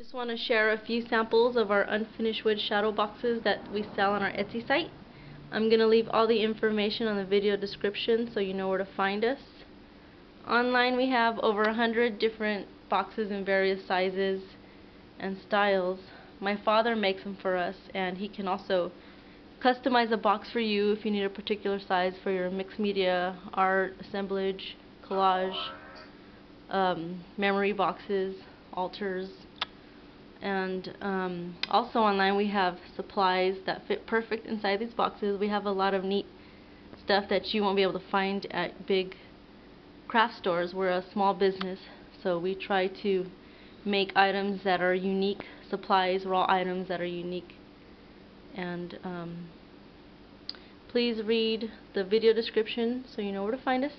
Just want to share a few samples of our unfinished wood shadow boxes that we sell on our Etsy site. I'm going to leave all the information on the video description so you know where to find us. Online we have over a hundred different boxes in various sizes and styles. My father makes them for us and he can also customize a box for you if you need a particular size for your mixed media, art, assemblage, collage, um, memory boxes, altars, and um, also online we have supplies that fit perfect inside these boxes. We have a lot of neat stuff that you won't be able to find at big craft stores. We're a small business, so we try to make items that are unique, supplies, raw items that are unique. And um, please read the video description so you know where to find us.